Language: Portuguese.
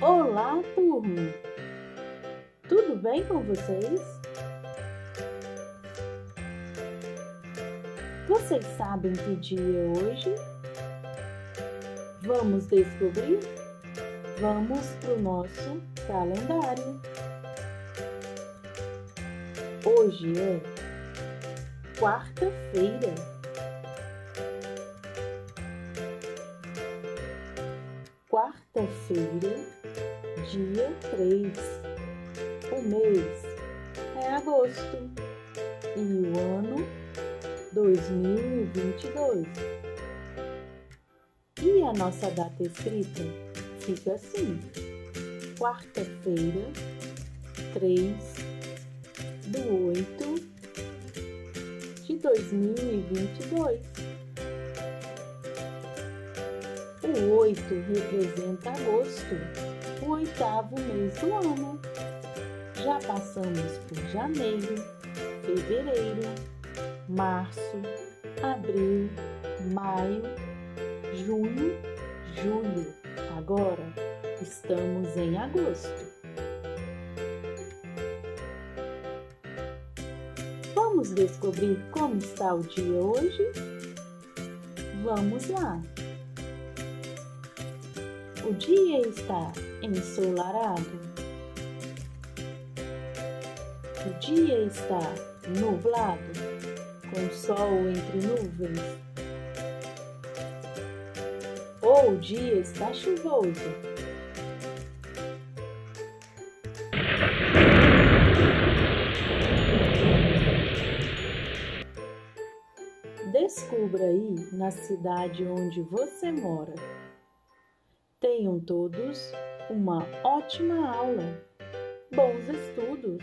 Olá, turma! Tudo bem com vocês? Vocês sabem que dia é hoje? Vamos descobrir? Vamos para o nosso calendário. Hoje é quarta-feira. Quarta-feira, dia 3. O mês é agosto e o ano 2022. E a nossa data escrita fica assim: quarta-feira, 3 do 8 de 2022. O 8 representa agosto, o oitavo mês do ano. Já passamos por janeiro, fevereiro, março, abril, maio, junho, julho. Agora estamos em agosto. Vamos descobrir como está o dia hoje? Vamos lá! O dia está ensolarado. O dia está nublado, com sol entre nuvens. Ou o dia está chuvoso. Descubra aí na cidade onde você mora. Tenham todos uma ótima aula. Bons estudos!